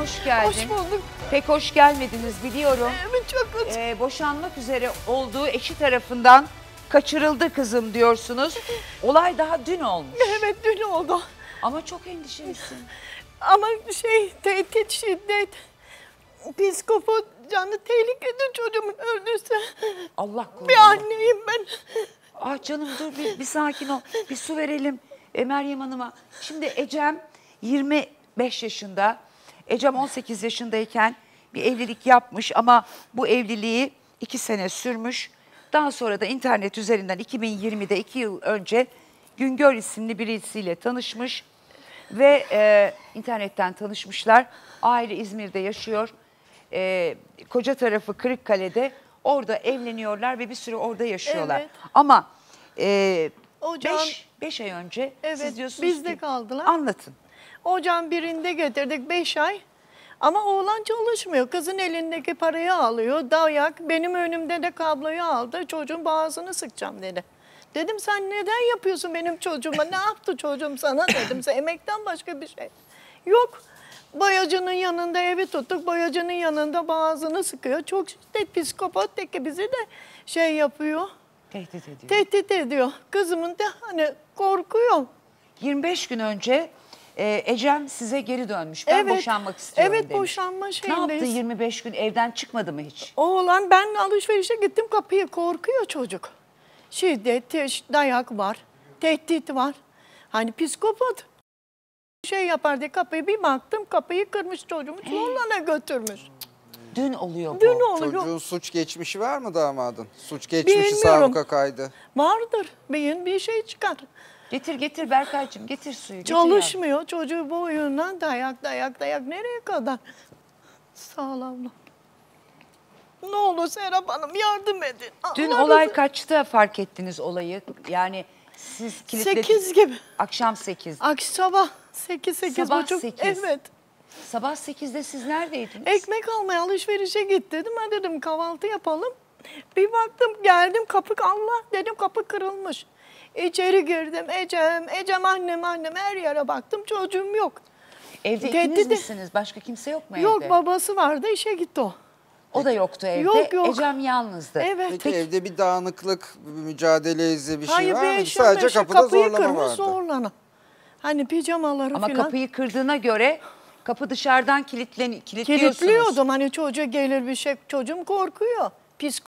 hoş geldin. Hoş bulduk. Pek hoş gelmediniz biliyorum. Evet çok kötü. Ee, boşanmak üzere olduğu eşi tarafından kaçırıldı kızım diyorsunuz. Olay daha dün olmuş. Evet dün oldu. Ama çok endişelisin. Ama şey tehdit, şiddet, psikopat, canı tehlikede çocuğumun öldürse. Allah korusun. Bir anneyim ben. Ah canım dur bir, bir sakin ol. Bir su verelim e, Meryem Hanım'a. Şimdi Ecem 25 yaşında. Ecem 18 yaşındayken bir evlilik yapmış ama bu evliliği 2 sene sürmüş. Daha sonra da internet üzerinden 2020'de 2 yıl önce Güngör isimli birisiyle tanışmış ve e, internetten tanışmışlar. Aile İzmir'de yaşıyor. E, koca tarafı Kırıkkale'de. Orada evleniyorlar ve bir süre orada yaşıyorlar. Evet. Ama 5 Ocağın- beş ay önce Evet, siz diyorsunuz bizde ki, kaldılar. Anlatın. Ocağın birinde getirdik 5 ay. Ama oğlan çalışmıyor. Kızın elindeki parayı alıyor. Dayak. Benim önümde de kabloyu aldı. Çocuğun boğazını sıkacağım dedi. Dedim sen neden yapıyorsun benim çocuğuma? Ne yaptı çocuğum sana dedim. Sen emekten başka bir şey. Yok. Boyacının yanında evi tuttuk. Boyacının yanında boğazını sıkıyor. Çok şiddet psikopat teki bizi de şey yapıyor. Tehdit ediyor. Tehdit ediyor. Kızımın da hani korkuyor. 25 gün önce e, Ecem size geri dönmüş. Ben Evet. boşanmak istiyorum Evet, demiş. boşanma Ne yaptı şeyindeyiz. 25 gün evden çıkmadı mı hiç? Oğlan ben alışverişe gittim kapıyı korkuyor çocuk. Şiddet, dayak var, tehdit var. Hani psikopat. Şey yapar diye kapıyı bir baktım kapıyı kırmış çocuğumu zorla götürmüş. Dün oluyor bu. Dün oluyor. Çocuğun suç geçmişi var mı damadın? Suç geçmişi Bilmiyorum. sabıka kaydı. Vardır beyin bir şey çıkar. Getir getir Berkay'cığım getir suyu. getir yavrum. Çalışmıyor çocuğu boyundan dayak dayak dayak nereye kadar? Sağ ol abla. Ne olur Serap Hanım yardım edin. Dün Allah olay razı- kaçta fark ettiniz olayı? Yani siz kilitlediniz. 8 gibi. Akşam 8. Akşam sabah 8 8 Sabah buçuk. 8. Evet. Sabah 8'de siz neredeydiniz? Ekmek almaya alışverişe git dedim. Ha dedim kahvaltı yapalım. Bir baktım geldim kapı Allah dedim kapı kırılmış. İçeri girdim. Ecem, Ecem annem annem her yere baktım. Çocuğum yok. Evde ikiniz misiniz? Başka kimse yok mu evde? Yok babası vardı işe gitti o. O da yoktu evde. Yok, yok. Ecem yalnızdı. Evet. Peki, evde bir dağınıklık, bir mücadele izi bir şey Hayır var mı? eşya Sadece meşya kapıda kapıyı zorlama kırmış vardı. zorlana. Hani pijamaları Ama filan. kapıyı kırdığına göre kapı dışarıdan kilitlen kilitliyorsunuz. Kilitliyordum hani çocuğa gelir bir şey. Çocuğum korkuyor. Psik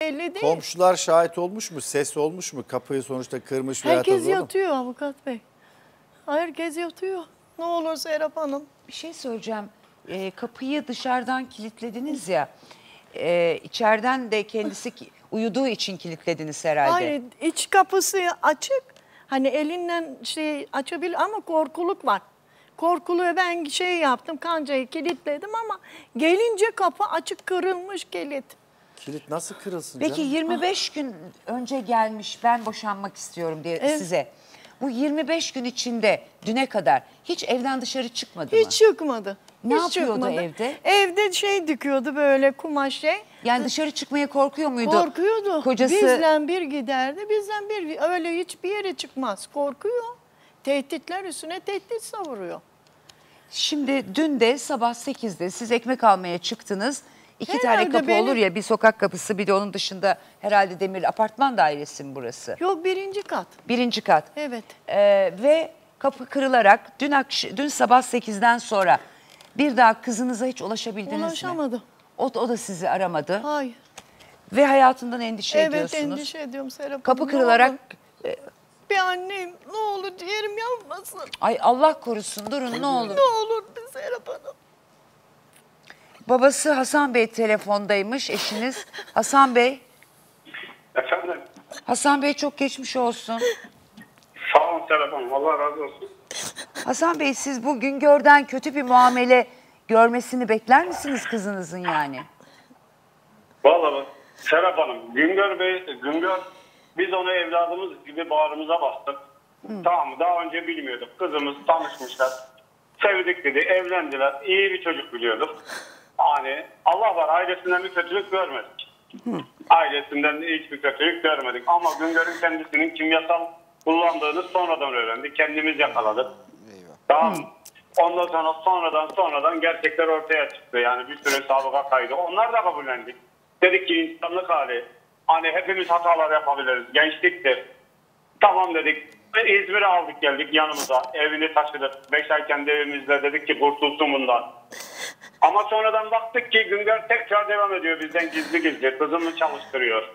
belli değil. Komşular şahit olmuş mu? Ses olmuş mu? Kapıyı sonuçta kırmış veya Herkes yatıyor avukat bey. Herkes yatıyor. Ne olur Serap Hanım. Bir şey söyleyeceğim. Ee, kapıyı dışarıdan kilitlediniz ya. E, içeriden de kendisi uyuduğu için kilitlediniz herhalde. Hayır iç kapısı açık. Hani elinden şey açabilir ama korkuluk var. Korkuluğu ben şey yaptım kancayı kilitledim ama gelince kapı açık kırılmış kilit. Kilit nasıl kırılsın Peki canım? 25 gün önce gelmiş ben boşanmak istiyorum diye Evet. size. Bu 25 gün içinde düne kadar hiç evden dışarı çıkmadı mı? Hiç çıkmadı. Ne Hiç yapıyordu evde? Evde şey dikiyordu böyle kumaş şey. Yani dışarı çıkmaya korkuyor muydu? Korkuyordu. Kocası Bizden bir giderdi, bizden bir öyle hiçbir yere çıkmaz. Korkuyor. Tehditler üstüne tehdit savuruyor. Şimdi dün de sabah 8'de siz ekmek almaya çıktınız. İki tane Herhalde kapı benim- olur ya bir sokak kapısı bir de onun dışında herhalde demir apartman dairesi mi burası? Yok birinci kat. Birinci kat. Evet. Ee, ve kapı kırılarak dün akş- dün sabah 8'den sonra bir daha kızınıza hiç ulaşabildiniz mi? Ulaşamadım. O, o da sizi aramadı Hayır. ve hayatından endişe evet ediyorsunuz. endişe ediyorum Serap Kapı kırılarak olur. Bir anneyim ne olur ciğerim yanmasın. ay Allah korusun durun ne olur. Ne olur bir Serap. Babası Hasan Bey telefondaymış eşiniz. Hasan Bey, Efendim, Hasan Bey çok geçmiş olsun. sağ olun Hanım. Allah razı olsun. Hasan Bey siz bu Güngör'den kötü bir muamele görmesini bekler misiniz kızınızın yani? Vallahi Serap Hanım, Güngör Bey, Güngör, biz onu evladımız gibi bağrımıza bastık. Tamam mı? Daha önce bilmiyorduk. Kızımız tanışmışlar. Sevdik dedi, evlendiler. İyi bir çocuk biliyorduk. Hani Allah var ailesinden bir kötülük görmedik. Ailesinden hiçbir kötülük görmedik. Ama Güngör'ün kendisinin kimyasal kullandığını sonradan öğrendik. Kendimiz yakaladık. Eyvah. Tamam. Ondan sonra sonradan sonradan gerçekler ortaya çıktı. Yani bir sürü sabıka kaydı. Onlar da kabullendik. Dedik ki insanlık hali. Hani hepimiz hatalar yapabiliriz. Gençliktir. Tamam dedik. Ve İzmir'e aldık geldik yanımıza. Evini taşıdık. Beş ay kendi evimizde dedik ki kurtulsun bundan. Ama sonradan baktık ki Güngör tekrar devam ediyor bizden gizli gizli. Kızımı çalıştırıyor.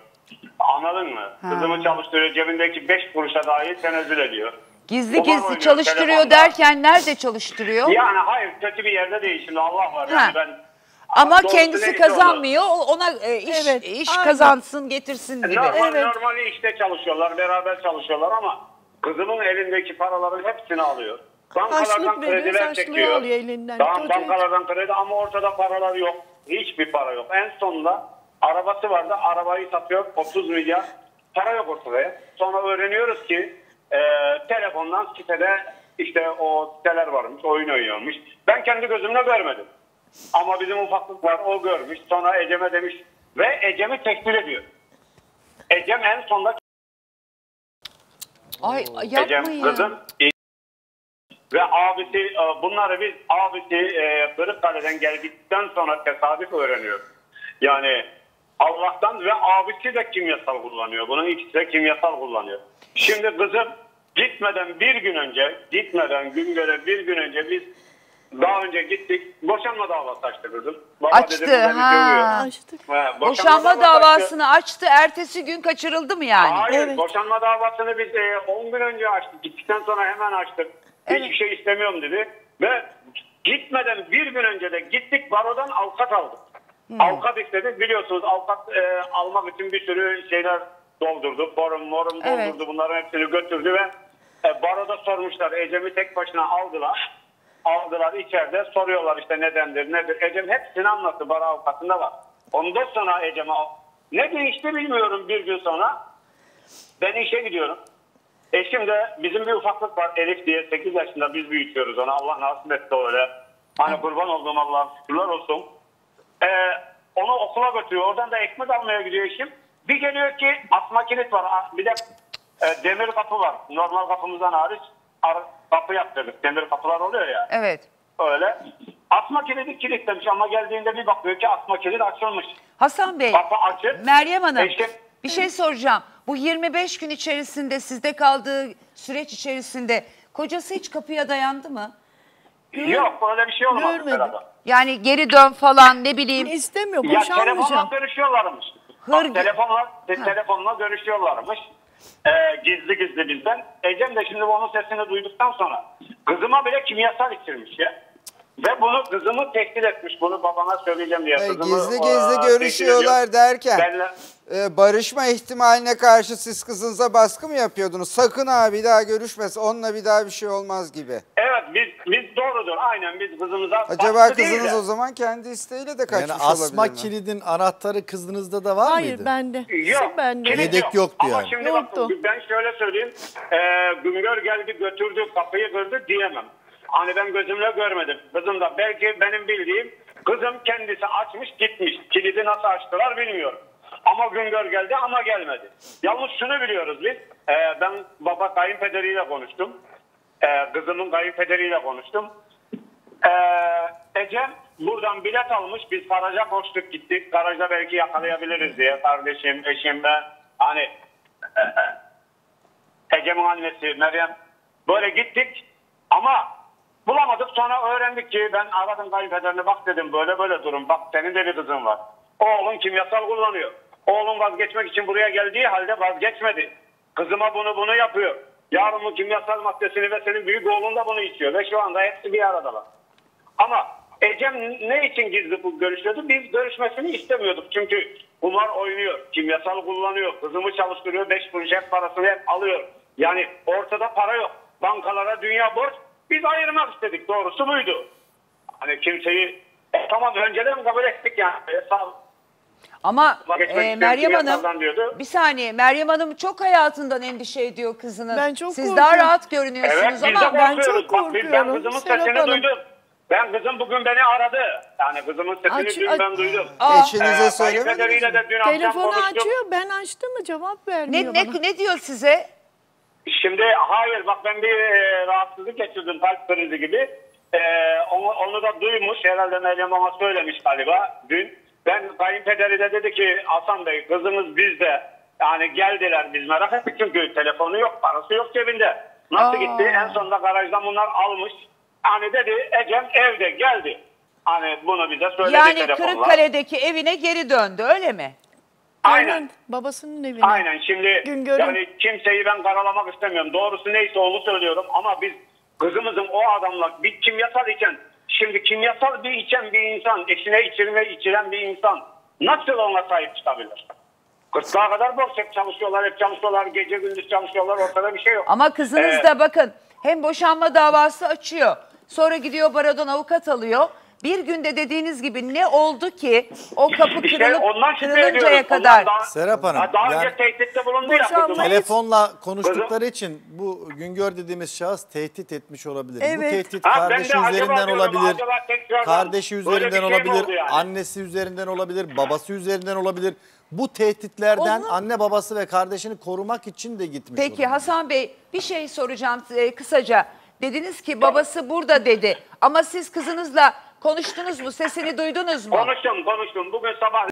Anladın mı? Kızımı çalıştırıyor. Cebindeki beş kuruşa dahi tenezzül ediyor. Gizli Kumar gizli oynuyor çalıştırıyor telefonda. derken nerede çalıştırıyor? Yani hayır kötü bir yerde değil şimdi Allah var. Ha. Yani ben Ama Doğrusu kendisi kazanmıyor. o- Ona e, iş Evet, iş aynen. kazansın, getirsin gibi. Normal, Evet. Normali işte çalışıyorlar, beraber çalışıyorlar ama kızımın elindeki paraların hepsini alıyor. Bankalardan veriyor, krediler çekiyor. alıyor elinden. Tamam Çocuğu- bankalardan kredi ama ortada paralar yok. Hiçbir para yok. En sonunda arabası vardı. Arabayı satıyor 30 milyar. Para yok ortada. Sonra öğreniyoruz ki e, telefondan sitede işte o siteler varmış. Oyun oynuyormuş. Ben kendi gözümle görmedim. Ama bizim ufaklık var o görmüş. Sonra Ecem'e demiş ve Ecem'i tehdit ediyor. Ecem en sonunda Ay Ecem yapmayın. kızım ve abisi e, bunları biz abisi e, Kırıkkale'den geldikten sonra tesadüf öğreniyor. Yani Allah'tan ve abisi de kimyasal kullanıyor. Bunun ikisi de kimyasal kullanıyor. Şimdi kızım gitmeden bir gün önce gitmeden gün göre bir gün önce biz daha önce gittik. Boşanma davası açtı kızım. Baba Açtı, dedi, bu beni ha. Açtık. He, Boşanma açtı. davasını açtı. Ertesi gün kaçırıldı mı yani? Hayır, Evet. boşanma davasını biz e, 10 gün önce açtık. Gittikten sonra hemen açtık. Hiçbir şey istemiyorum dedi. Ve gitmeden bir gün önce de gittik barodan avukat aldık. Avukat istedik. Biliyorsunuz avukat e, almak için bir sürü şeyler doldurdu. Forum, morum Evet. doldurdu. Bunların hepsini götürdü ve e, baroda sormuşlar. Ecem'i tek başına aldılar. Aldılar içeride soruyorlar işte nedendir nedir. Ecem hepsini anlattı baro avukatında var. Ondan sonra Ecem'e ne değişti bilmiyorum bir gün sonra. Ben işe gidiyorum. Eşim de bizim bir ufaklık var Elif diye 8 yaşında biz büyütüyoruz onu. Allah nasip etti öyle. Hani kurban olduğum Allah'a şükürler olsun. Ee, onu okula götürüyor. Oradan da ekmek almaya gidiyor eşim. Bir geliyor ki asma kilit var. Ah, Bir de e, demir kapı var. Normal kapımızdan hariç ar- kapı yaptırdık. Demir kapılar oluyor ya. Evet. Öyle. Asma kilidi kilitlemiş ama geldiğinde bir bakıyor ki asma kilit açılmış. Hasan Bey, Kapı açık. Meryem Hanım Eşim- bir şey soracağım. Bu 25 gün içerisinde sizde kaldığı süreç içerisinde kocası hiç kapıya dayandı mı? Yok öyle bir şey olmadı. Görmedim. Yani geri dön falan ne bileyim. İstemiyor. Ya Boşanmayacağım. telefonla görüşüyorlarmış. Hır- Bak, telefonla, te- telefonla görüşüyorlarmış. Ee, gizli gizli bizden. Ecem de şimdi onun sesini duyduktan sonra kızıma bile kimyasal içirmiş ya. Ve bunu kızımı tehdit etmiş. Bunu babana söyleyeceğim diye. Hayır, Kızımı, gizli e, gizli görüşüyorlar derken Benle- e, barışma ihtimaline karşı siz kızınıza baskı mı yapıyordunuz? Sakın abi bir daha görüşmesin. Onunla bir daha bir şey olmaz gibi. Evet biz, biz doğrudur. Aynen biz kızımıza Acaba kızınız de- o zaman kendi isteğiyle de kaçmış Yani asma olabilir mi? kilidin anahtarı kızınızda da var Hayır mıydı? bende. Yok. bende. Yedek yoktu Ama yani. şimdi Yoktu. bak ben şöyle söyleyeyim. Ee, Güngör geldi götürdü kapıyı kırdı diyemem. Hani ben gözümle görmedim. Kızım da belki benim bildiğim kızım kendisi açmış gitmiş. Kilidi nasıl açtılar bilmiyorum. Ama Güngör geldi ama gelmedi. Yalnız şunu biliyoruz biz. Ee, ben baba kayınpederiyle konuştum. Ee, kızımın kayınpederiyle konuştum. Ee, Ecem buradan bilet almış. Biz garaja koştuk gittik. Garajda belki yakalayabiliriz diye. Kardeşim, eşim ben. Hani e, e, Ecem'in annesi Meryem. Böyle gittik ama bulamadık. Sonra öğrendik ki ben aradım kayınpederine bak dedim böyle böyle durum. Bak senin de bir kızın var. Oğlun kimyasal kullanıyor. Oğlun vazgeçmek için buraya geldiği halde vazgeçmedi. Kızıma bunu bunu yapıyor. Yarın bu kimyasal maddesini ve senin büyük oğlun da bunu içiyor. Ve şu anda hepsi bir aradalar. Ama Ecem ne için gizli bu görüşüyordu? Biz görüşmesini istemiyorduk. Çünkü kumar oynuyor, kimyasal kullanıyor, kızımı çalıştırıyor, beş kuruş hep parasını hep alıyor. Yani ortada para yok. Bankalara dünya borç. Biz ayırmak istedik. Doğrusu buydu. Hani kimseyi e, tamam önceden kabul ettik yani. Sağ Ama e, Meryem Hanım bir saniye Meryem Hanım çok hayatından endişe ediyor kızının. Ben çok Siz korkuyorum. daha rahat Evet görünüyorsunuz biz de ama ben çok Bak, biz- ben korkuyorum. kızımın Serap sesini Hanım. duydum. Ben kızım bugün beni aradı. Yani kızımın sesini Aç- dün ben duydum. Aa. Eşinize Ee, söylemediniz mi? de dün akşam Telefonu açıyor. Ben açtım mı cevap vermiyor ne, bana. ne, ne diyor size? Şimdi hayır bak ben bir e, rahatsızlık geçirdim kalp krizi gibi. e, onu, onu da duymuş. Herhalde Meryem ona söylemiş galiba dün. Ben kayınpederi de dedi ki Hasan Bey kızınız bizde. Yani geldiler biz merak ettik çünkü telefonu yok parası yok cebinde. Nasıl Aa. gitti? En sonunda garajdan bunlar almış. Hani dedi Ecem evde geldi. Hani bunu bize söyledi Yani telefonla. Kırıkkale'deki evine geri döndü öyle mi? Aynen. Babasının evine. Aynen şimdi Güngör'ün- yani kimseyi ben karalamak istemiyorum. Doğrusu neyse onu söylüyorum ama biz kızımızın o adamla bir kimyasal içen şimdi kimyasal bir içen bir insan eşine içirme içiren bir insan nasıl ona sahip çıkabilir? Kırklığa kadar boş hep çalışıyorlar hep çalışıyorlar gece gündüz çalışıyorlar ortada bir şey yok. Ama kızınız Evet. da bakın hem boşanma davası açıyor. Sonra gidiyor barodan avukat alıyor. Bir günde dediğiniz gibi ne oldu ki o kapı İşte kırılıp ondan kırılıncaya kadar. Daha- Serap Hanım, Ha, Daha yani- önce tehditte bulundu ya kızıma. Telefonla konuştukları için bu Güngör dediğimiz şahıs tehdit etmiş olabilir. Bu Evet. tehdit Ha, ben de kardeşi acaba üzerinden diyorum, olabilir. acaba tekrardan Kardeşi böyle üzerinden şey mi olabilir. oldu yani? Annesi üzerinden olabilir. Babası üzerinden olabilir. Bu tehditlerden Onu- anne babası ve kardeşini korumak için de gitmiş Peki olabilir. Hasan Bey bir şey soracağım e, kısaca. Dediniz ki babası burada dedi ama siz kızınızla konuştunuz mu? Sesini duydunuz mu? Konuştum konuştum. Bugün sabah